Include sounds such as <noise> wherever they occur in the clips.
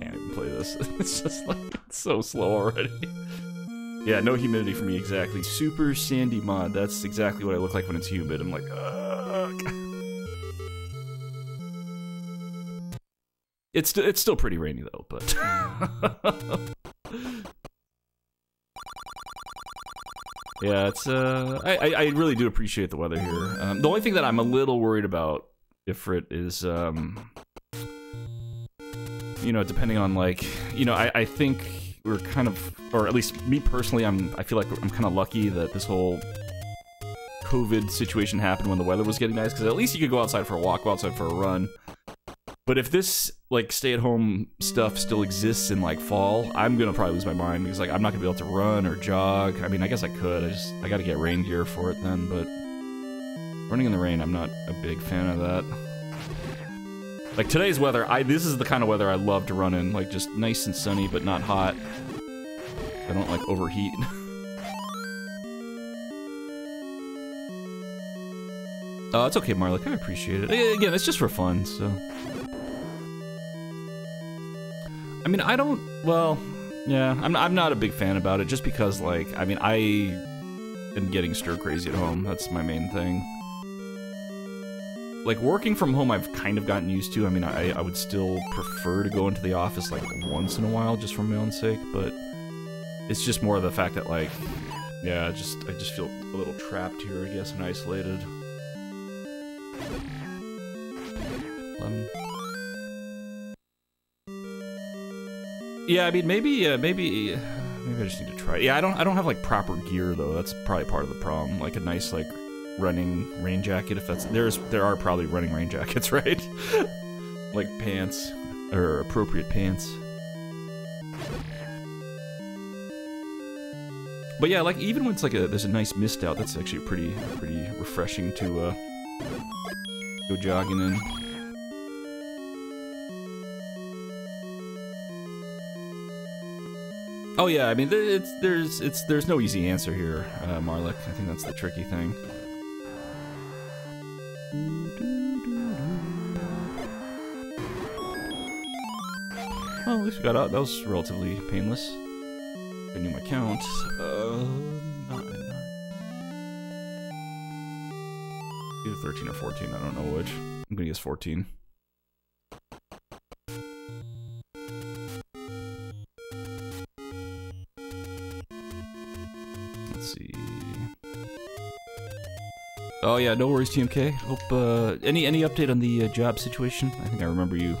can't even play this. <laughs> It's just like it's so slow already. Yeah, no humidity for me exactly. Super sandy mod. That's exactly what I look like when it's humid. I'm like, ugh. It's it's still pretty rainy though, but <laughs> yeah, it's uh, I I- really do appreciate the weather here. Um, the only thing that I'm a little worried about, Ifrit, is um, you know, depending on like, you know, I I think we're kind of, or at least me personally, I'm I feel like I'm kind of lucky that this whole COVID situation happened when the weather was getting nice because at least you could go outside for a walk, go outside for a run. But if this like stay-at-home stuff still exists in like fall, I'm gonna probably lose my mind because like I'm not gonna be able to run or jog. I mean, I guess I could. I just I got to get rain gear for it then. But running in the rain, I'm not a big fan of that. Like today's weather, I this is the kind of weather I love to run in. Like just nice and sunny, but not hot. I don't like overheat. <laughs> Oh, it's okay, Marlik. I appreciate it. Again, it's just for fun, so. I mean, I don't. Well, yeah, I'm. I'm not a big fan about it, just because, like, I mean, I am getting stir crazy at home. That's my main thing. Like working from home, I've kind of gotten used to. I mean, I I would still prefer to go into the office like once in a while, just for my own sake. But it's just more of the fact that, like, yeah, I just I just feel a little trapped here, I guess, and isolated. Lemon. Yeah, I mean maybe uh, maybe maybe I just need to try. Yeah, I don't I don't have like proper gear though. That's probably part of the problem. Like a nice like running rain jacket if that's there's there are probably running rain <laughs> jackets, right? like pants or appropriate pants. But yeah, like even when it's like a there's a nice mist out, that's actually pretty pretty refreshing to uh go jogging in. Oh yeah, I mean, it's there's it's there's no easy answer here, uh, Marlik. I think that's the tricky thing. At least we got out. That was relatively painless. I knew my count. Uh, nine. Either 13 or 14, I don't know which. I'm gonna guess 14. Let's see. Oh yeah, no worries, TMK. Hope uh, any any update on the uh, job situation? I think I remember you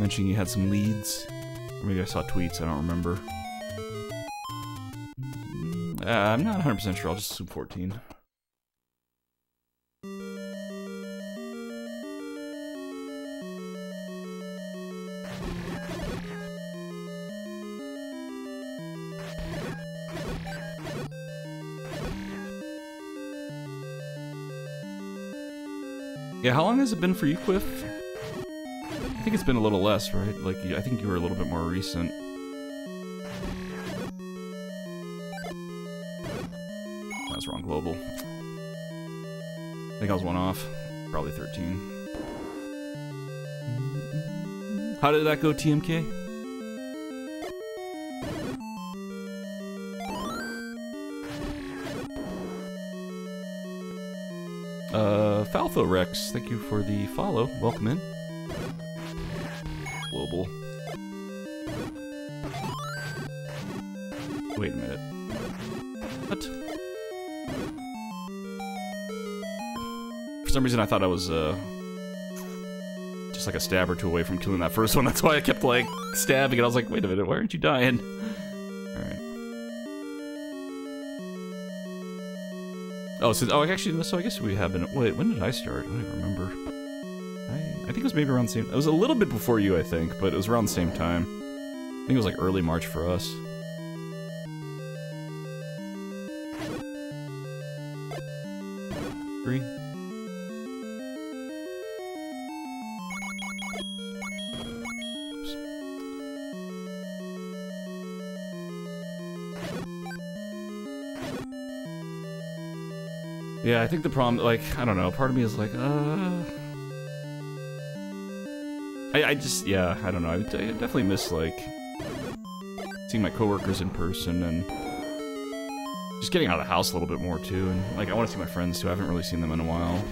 mentioning you had some leads. Or maybe I saw tweets. I don't remember. Mm, Uh, I'm not 100% sure. I'll just assume 14. Yeah, how long has it been for you, Quiff? I think it's been a little less, right? Like, I think you were a little bit more recent. That was wrong global. I think I was one off. Probably 13. How did that go, TMK? Uh, Falfo Rex, thank you for the follow. Welcome in. Wait a minute. What? For some reason, I thought I was, uh, just like a stab or two away from killing that first one. <laughs> That's why I kept, like, stabbing it. I was like, wait a minute, why aren't you dying? Alright. Oh, so, oh, actually, so I guess we have been, wait, when did I start? I don't even remember. It was maybe around the same, it was a little bit before you, I think, but it was around the same time. I think it was like early March for us. Three. Yeah, I think the problem, like, I don't know, part of me is like, uh... I, I just, yeah, I don't know. I, I definitely miss, like, seeing my coworkers in person and just getting out of the house a little bit more, too. And, like, I want to see my friends, too. I haven't really seen them in a while.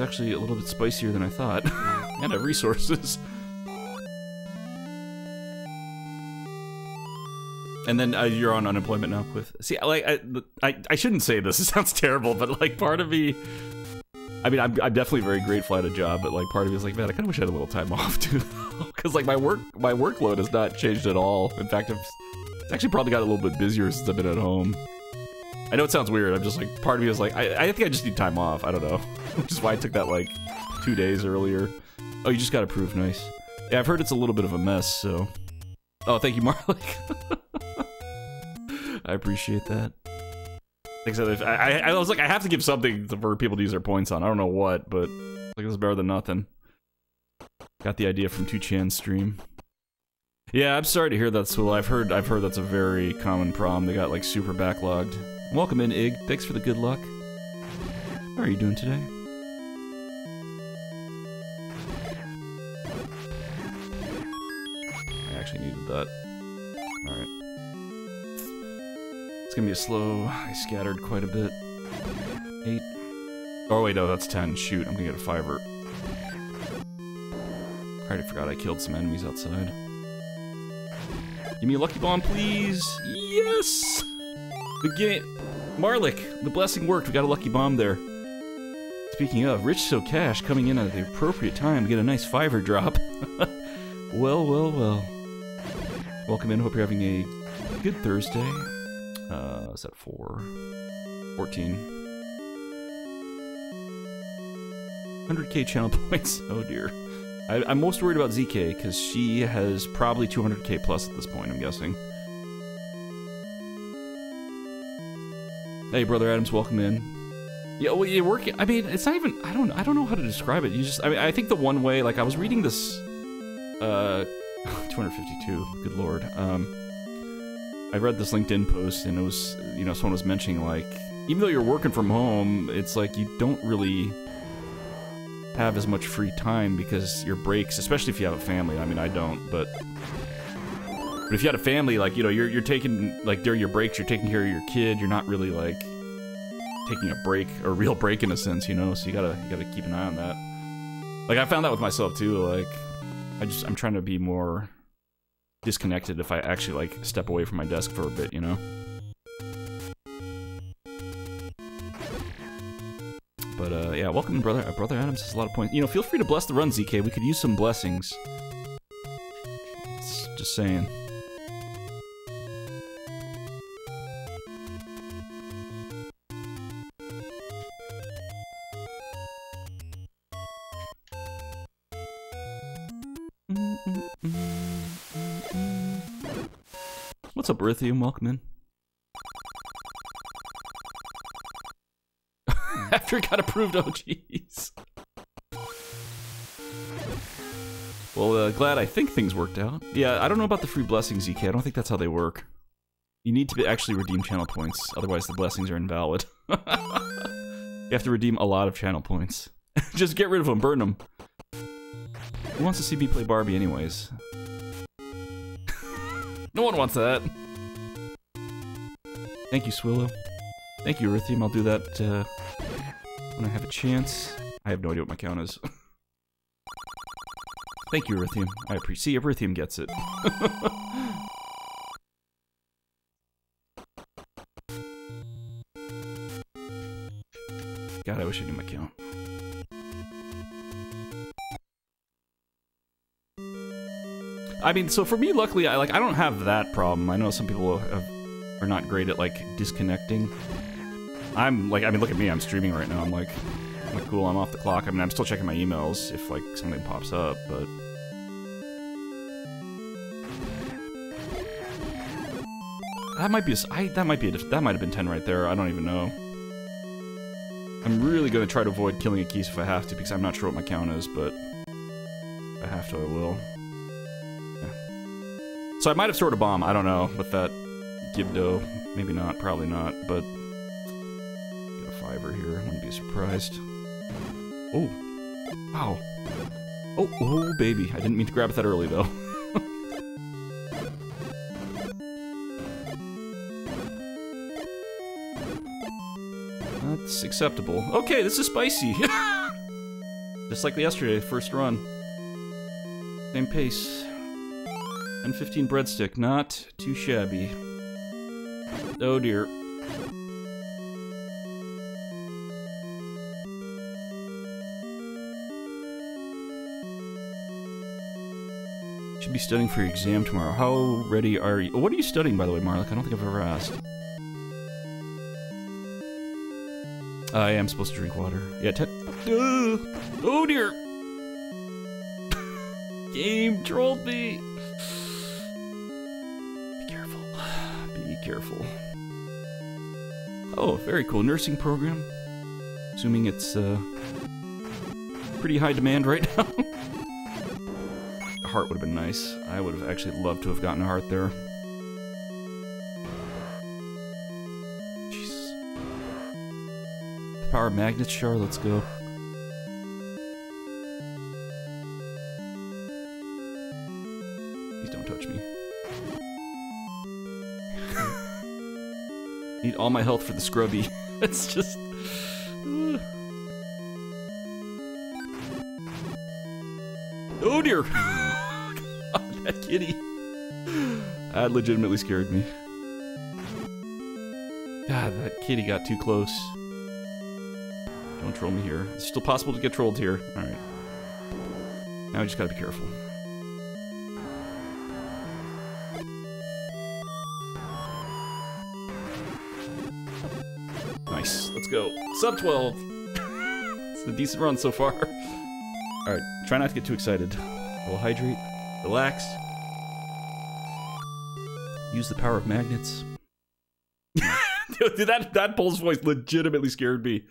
Actually a little bit spicier than I thought. <laughs> and have resources. And then uh, you're on unemployment now, With See, like, I, I, I shouldn't say this. <laughs> It sounds terrible, but like, part of me. I mean, I'm, I'm definitely very grateful I had a job, but like, part of me is like, man, I kind of wish I had a little time <laughs> off too, because like my work, my workload has not changed at all. In fact, I've, it's actually probably got a little bit busier since I've been at home. I know it sounds weird. I'm just like, part of me is like, I, I think I just need time off. I don't know, <laughs> which is why I took that like two days earlier. Oh, you just got approved. Nice. Yeah, I've heard it's a little bit of a mess. So, oh, thank you, <laughs> Marlik. I appreciate that. Like I I, I, was like, I have to give something for people to use their points on. I don't know what, but like it's better than nothing. Got the idea from 2chan stream. Yeah, I'm sorry to hear that, Swill. I've heard I've heard that's a very common problem. They got like super backlogged. Welcome in, Ig. Thanks for the good luck. How are you doing today? I actually needed that. Alright. It's gonna be a slow. I scattered quite a bit. Eight. Oh wait, no, that's ten. Shoot, I'm gonna get a fiver. I already forgot I killed some enemies outside. Give me a lucky bomb, please! Yes! Game... Marlik, the blessing worked. We got a lucky bomb there. Speaking of, Rich So Cash coming in at the appropriate time to get a nice fiver drop. <laughs> well, well, well. Welcome in. Hope you're having a good Thursday. Uh, is that 4? 14. 100k channel <laughs> points. Oh dear. I, am most worried about ZK because she has probably 200k plus at this point, I'm guessing. Hey, brother Adams, welcome in. Yeah, well, you're working. I mean, it's not even. I don't. I don't know how to describe it. You just. I mean, I think the one way. Like, I was reading this. Uh, <laughs> 252. Good lord. Um, I read this LinkedIn post, and it was. You know, someone was mentioning like, even though you're working from home, it's like you don't really have as much free time because your breaks, especially if you have a family. I mean, I don't, but but if you had a family, like you know, you're you're taking like during your breaks, you're taking care of your kid. You're not really like taking a break, a real break in a sense, you know. So you gotta you gotta keep an eye on that. Like I found that with myself too. Like I just I'm trying to be more disconnected if I actually like step away from my desk for a bit, you know. But uh, yeah, welcome, brother. Uh, brother Adams has a lot of points. You know, feel free to bless the run, ZK. We could use some blessings. Just saying. What's up, Erythium? Welcome in. <laughs> After it got approved, oh jeez. Well, uh, glad I think things worked out. Yeah, I don't know about the free blessings, EK. I don't think that's how they work. You need to actually redeem channel points, otherwise the blessings are invalid. <laughs> you have to redeem a lot of channel points. <laughs> Just get rid of them, burn them. Who wants to see me play Barbie anyways? No one wants that. Thank you, Swillow. Thank you, Erythium. I'll do that uh, when I have a chance. I have no idea what my count is. <laughs> Thank you, Erythium. I appreciate. See, Erythium gets it. <laughs> God, I wish I knew my count. I mean, so for me, luckily, I like I don't have that problem. I know some people have, are not great at like disconnecting. I'm like, I mean, look at me. I'm streaming right now. I'm like, I'm like, cool. I'm off the clock. I mean, I'm still checking my emails if like something pops up, but. That might be a, I, that might be a, that might have been 10 right there. I don't even know. I'm really gonna try to avoid killing a Keese if I have to because I'm not sure what my count is, but if I have to, I will. So I might have stored a bomb, I don't know, with that Gibdo. Maybe not, probably not, but... Get a fiver here, I wouldn't be surprised. Oh. Wow. Oh, oh, baby. I didn't mean to grab it that early, though. <laughs> That's acceptable. Okay, this is spicy. <laughs> Just like yesterday, first run. Same pace. And 15 breadstick, not too shabby. Oh dear. Should be studying for your exam tomorrow. How ready are you? What are you studying, by the way, Marlik? I don't think I've ever asked. I am supposed to drink water. Yeah, te- Oh dear! <laughs> Game trolled me! Careful. Oh, very cool. Nursing program. Assuming it's, uh, pretty high demand right <laughs> now. heart would have been nice. I would have actually loved to have gotten a heart there. Jeez. Power magnets, Char, let's go. Please don't touch me. Need all my health for the scrubby. <laughs> It's just... Uh. Oh dear! <laughs> God, that kitty. That legitimately scared me. God, that kitty got too close. Don't troll me here. It's still possible to get trolled here. Alright. Now we just gotta be careful. Sub 12. it's a decent run so far. Alright, try not to get too excited. We'll hydrate, relax. Use the power of magnets. <laughs> Dude, that, that Pols Voice legitimately scared me.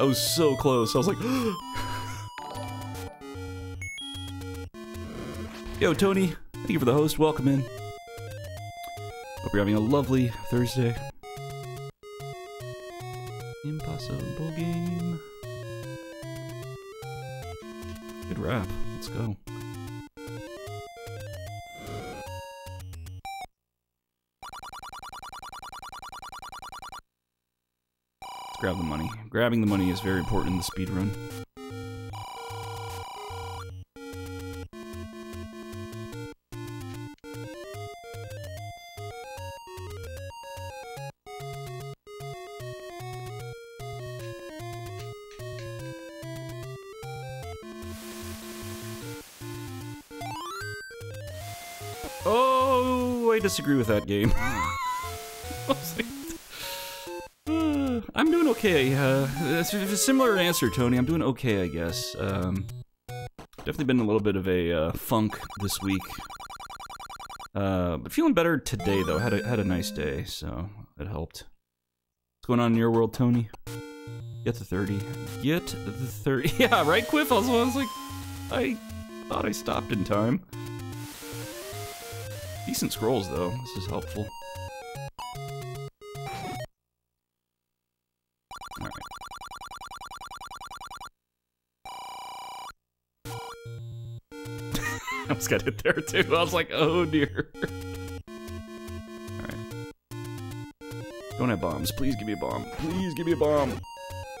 I was so close. I was like, <gasps> Yo, Tony. Thank you for the host. Welcome in. Hope you're having a lovely Thursday. Impossible game. Good rap. Let's go. Let's grab the money. Grabbing the money is very important in the speed run. Disagree with that game. I was <laughs> I'm doing okay. Uh, it's a similar answer, Tony. I'm doing okay, I guess. Um, definitely been a little bit of a uh, funk this week. Uh, but feeling better today, though. Had a, had a nice day, so it helped. What's going on in your world, Tony? Get the 30. Get the 30. <laughs> Yeah, right, Quiff? Also, I was like, I thought I stopped in time. Decent scrolls, though. This is helpful. Alright. <laughs> I almost got hit there, too. I was like, oh, dear. <laughs> Alright. Don't have bombs. Please give me a bomb. Please give me a bomb.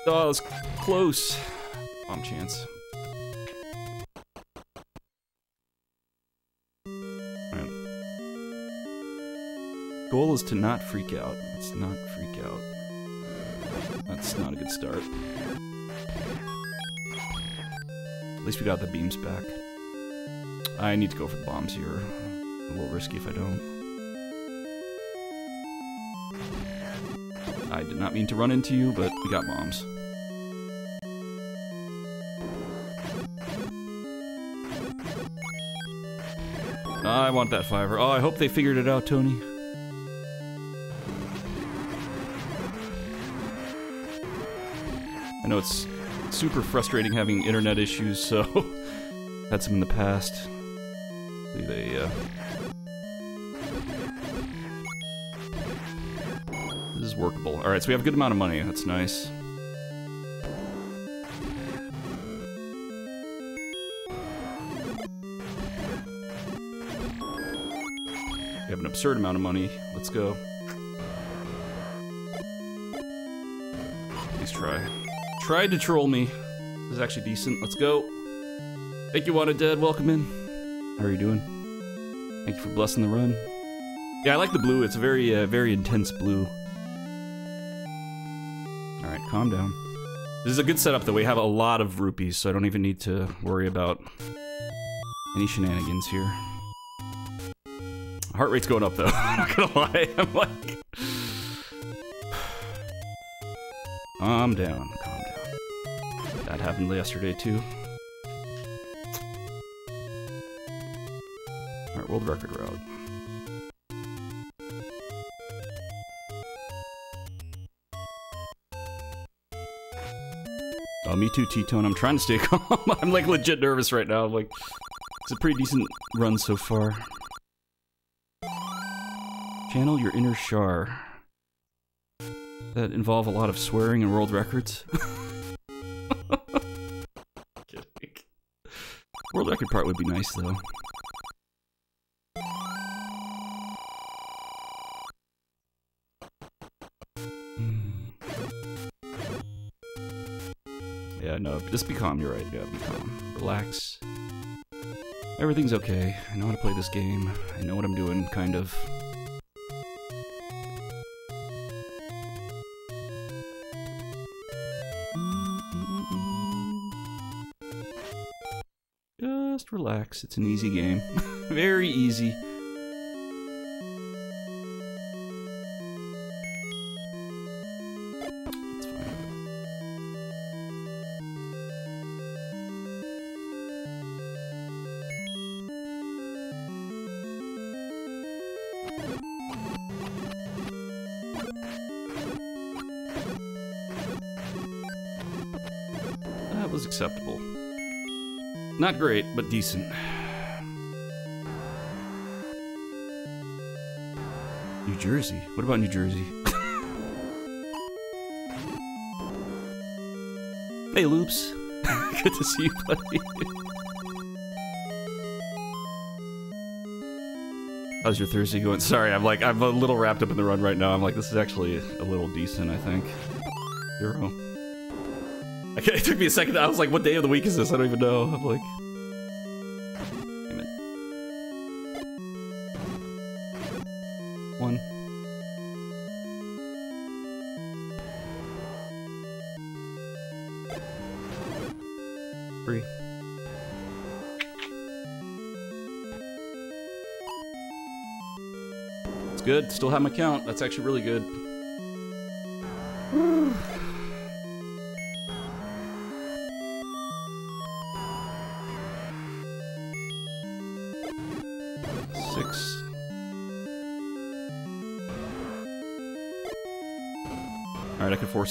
Oh, was close. Bomb chance. Goal is to not freak out. Let's not freak out. That's not a good start. At least we got the beams back. I need to go for the bombs here. A little risky if I don't. I did not mean to run into you, but we got bombs. I want that fiver. Oh, I hope they figured it out, Tony. I know it's super frustrating having internet issues, so <laughs> Had some in the past. They, uh... This is workable. Alright, so we have a good amount of money. That's nice. We have an absurd amount of money. Let's go. Please try. Tried to troll me. This is actually decent. Let's go. Thank you, Wanted Dead. Welcome in. How are you doing? Thank you for blessing the run. Yeah, I like the blue. It's a very, uh, very intense blue. Alright, calm down. This is a good setup, though. We have a lot of rupees, so I don't even need to worry about any shenanigans here. Heart rate's going up, though. <laughs> I'm not gonna lie. <laughs> I'm like... <sighs> Calm down, happened yesterday, too. Alright, world record route. Oh, me too, T-Tone. I'm trying to stay <laughs> calm. I'm like legit nervous right now. I'm like, it's a pretty decent run so far. Channel your inner Char. That involve a lot of swearing and world records. <laughs> Kidding. World record part would be nice though. Hmm. Yeah, no, just be calm, you're right. Yeah, be calm. Relax. Everything's okay. I know how to play this game. I know what I'm doing, kind of. Just. It's an easy game. <laughs> Very easy. That was acceptable. Not great, but decent. New Jersey? What about New Jersey? <laughs> hey, Loops. <laughs> Good to see you, buddy. How's your Thursday going? Sorry, I'm like, I'm a little wrapped up in the run right now. I'm like, this is actually a little decent, I think. Zero. Okay, it took me a second. I was like, what day of the week is this? I don't even know. I'm like... Damn it. One. Three. It's good. Still have my count. That's actually really good.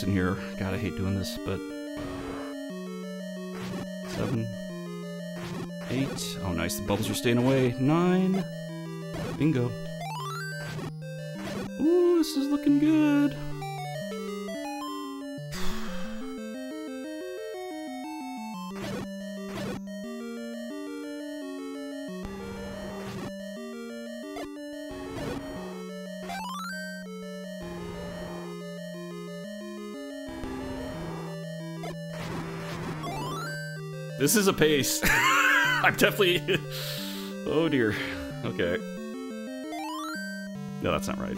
In here. God, I hate doing this, but... Seven. Eight. Oh, nice. The bubbles are staying away. Nine. Bingo. This is a pace. <laughs> I'm definitely... oh dear. Okay. No, that's not right.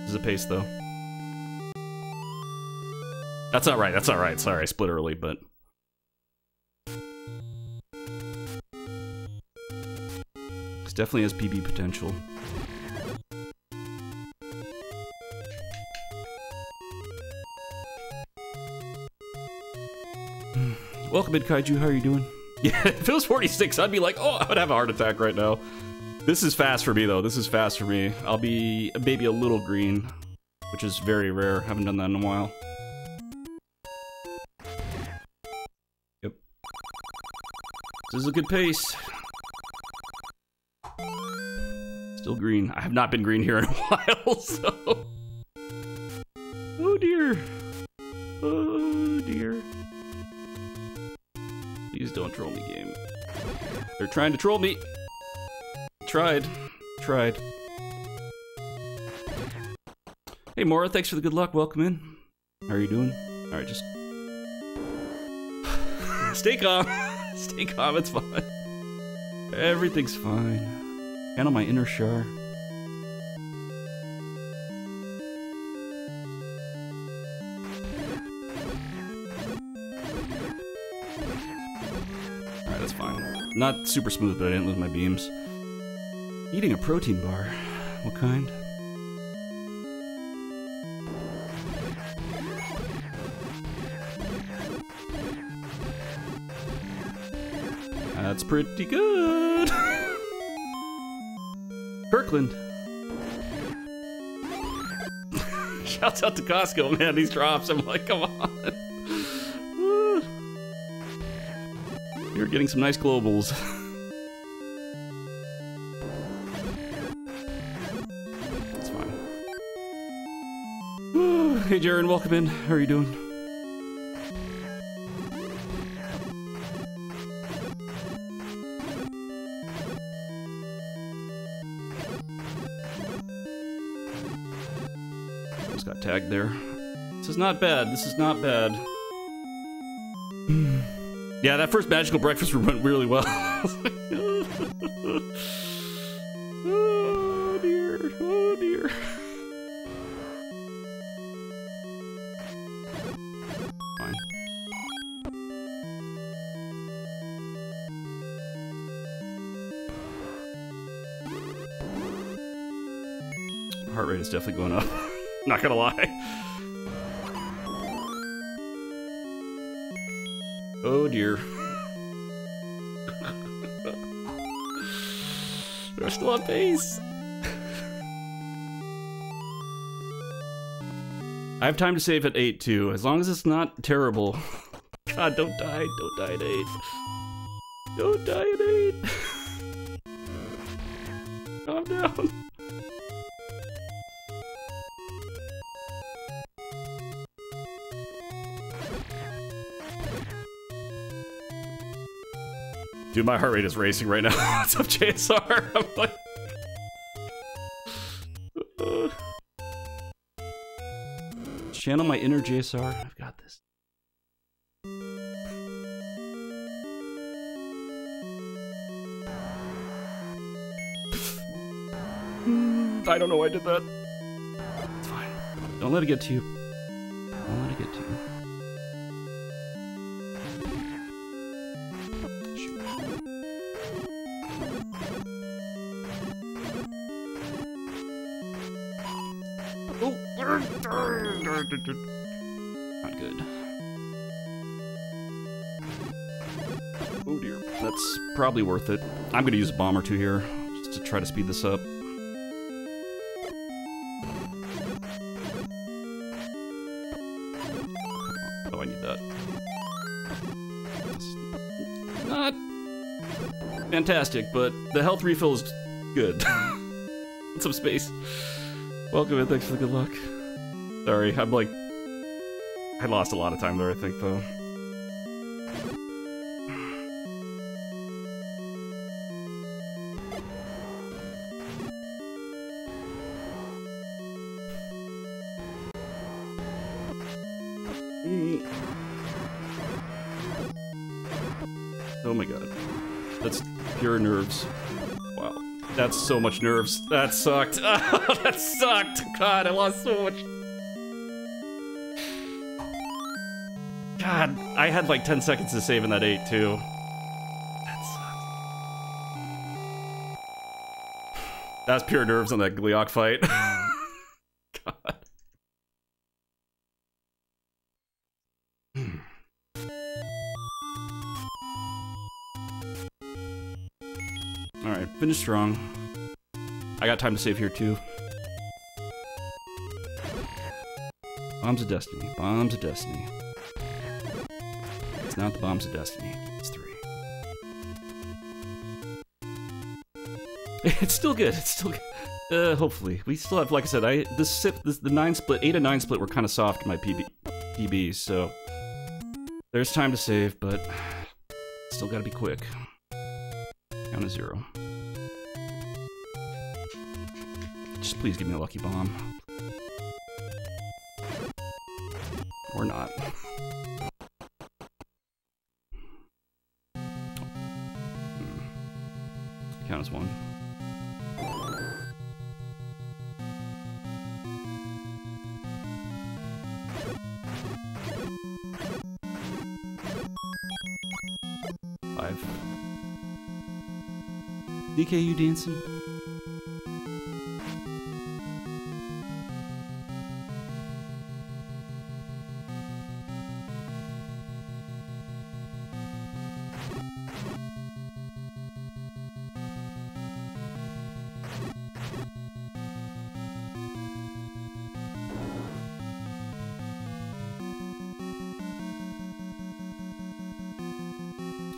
This is a pace, though. That's not right, that's not right. Sorry, I split early, but... This definitely has PB potential. Welcome in, Kaiju. How are you doing? <laughs> Yeah, if it was 46, I'd be like, oh, I would have a heart attack right now. This is fast for me, though. This is fast for me. I'll be maybe a little green, which is very rare. Haven't done that in a while. Yep. This is a good pace. Still green. I have not been green here in a <laughs> while, so... trying to troll me. Tried. Tried. Hey, Mora, thanks for the good luck. Welcome in. How are you doing? Alright, just... <sighs> Stay calm. <laughs> Stay calm, it's fine. Everything's fine. Handle my inner Char. Not super smooth, but I didn't lose my beams. Eating a protein bar. What kind? That's pretty good. <laughs> Kirkland. <laughs> Shouts out to Costco, man. These drops, I'm like, come on. You're getting some nice globals. <laughs> That's fine. <sighs> hey, Jaren, welcome in. How are you doing? Just got tagged there. This is not bad. This is not bad. Yeah, that first magical breakfast went <laughs> really well. oh dear. Oh dear. Fine. Heart rate is definitely going up. <laughs> Not gonna lie. Oh dear. On pace. I have time to save at 8 too, as long as it's not terrible. <laughs> God, don't die, don't die at 8. Don't die at 8. Dude, my heart rate is racing right now. <laughs> What's up, JSR? <laughs> I'm like... Uh. Channel my inner JSR. I've got this. I don't know why I did that. It's fine. Don't let it get to you. Don't let it get to you. Not good. Oh dear. That's probably worth it. I'm gonna use a bomb or two here, just to try to speed this up. Oh, I need that. It's not fantastic, but the health refill is good. <laughs> Some space. Welcome and thanks for the good luck. Sorry, I'm like... I lost a lot of time there, I think, though. Oh my god. That's pure nerves. Wow. That's so much nerves. That sucked. <laughs> That sucked. God, I lost so much. I had like 10 seconds to save in that 8 too. That sucked. That's pure nerves on that Gleeok fight. <laughs> God. Hmm. Alright, finish strong. I got time to save here too. Bombs of Destiny. Bombs of Destiny. It's not the Bombs of Destiny. It's three. It's still good. It's still good. Uh, hopefully, we still have, like I said, I this sip, this, the nine split, eight and nine split were kind of soft in my PB, PBs, so there's time to save, but still got to be quick. Down to zero. Just please give me a lucky bomb. Or not. DK, you dancing?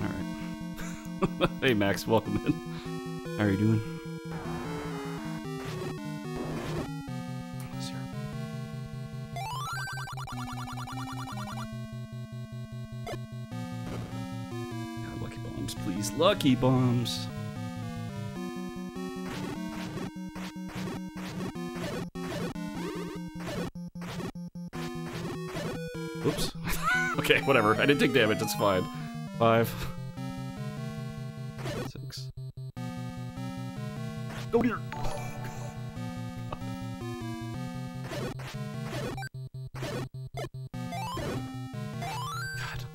Alright. <laughs> hey Max, welcome in. How are you doing? Lucky bombs, please. Lucky bombs. Oops. <laughs> okay, whatever. I didn't take damage. It's fine. Five. <laughs> Six. Go here.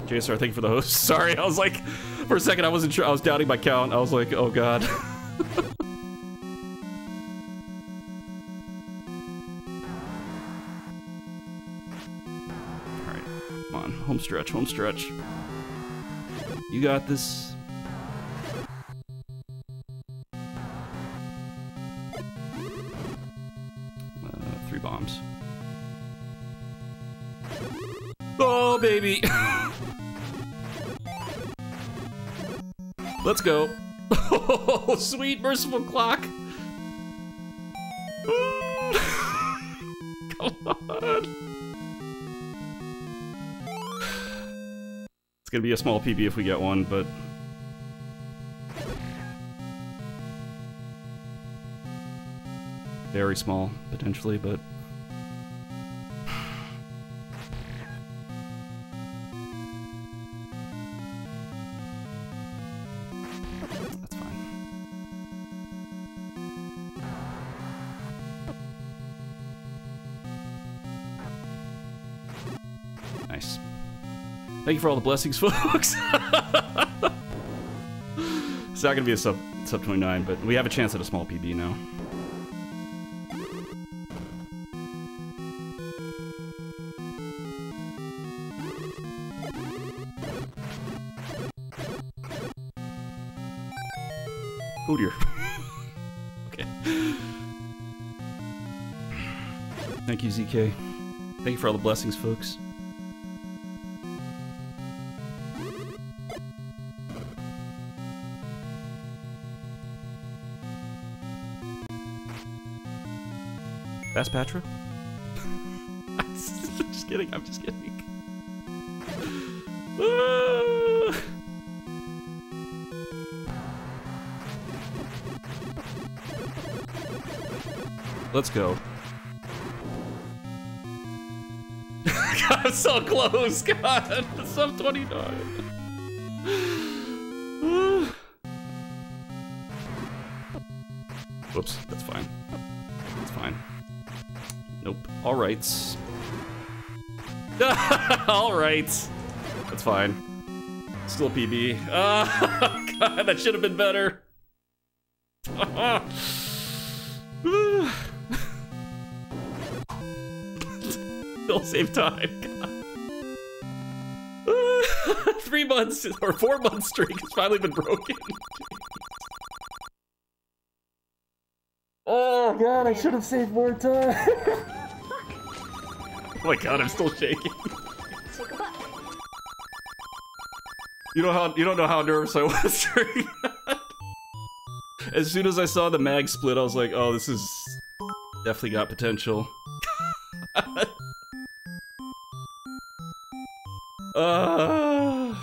JSR, thank you for the host. <laughs> Sorry, I was like, for a second, I wasn't sure. I was doubting my count. I was like, oh god. <laughs> Alright, come on. Home stretch, home stretch. You got this. Let's go. Oh, <laughs> sweet merciful clock. <laughs> Come on. It's gonna be a small PB if we get one, but... Very small, potentially, but... Thank you for all the blessings, <laughs> folks. it's not gonna be a sub sub 29, but we have a chance at a small PB now. Oh dear. <laughs> okay. Thank you, ZK. Thank you for all the blessings, folks. Fast Patra? I'm <laughs> just kidding, I'm just kidding. Ah! Let's go. <laughs> God, I'm so close, God. <laughs> Sub 29. All right. <laughs> All right. That's fine. Still PB. Oh, <laughs> God, that should have been better. <laughs> Still save time. Three months or four month streak has finally been broken. Oh god, I should have saved more time. <laughs> oh my god, I'm still shaking. You know how you don't know how nervous I was <laughs> during that. As soon as I saw the mag split, I was like, oh, this is definitely got potential. <laughs> uh,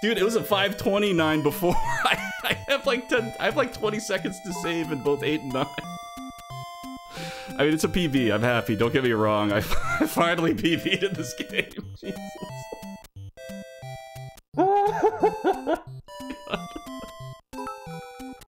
dude, it was a 529 before. I, I have like 10, I have like 20 seconds to save in both 8 and 9. I mean, it's a PB. I'm happy. Don't get me wrong. I, <laughs> finally PB'd in this game. <laughs> Jesus.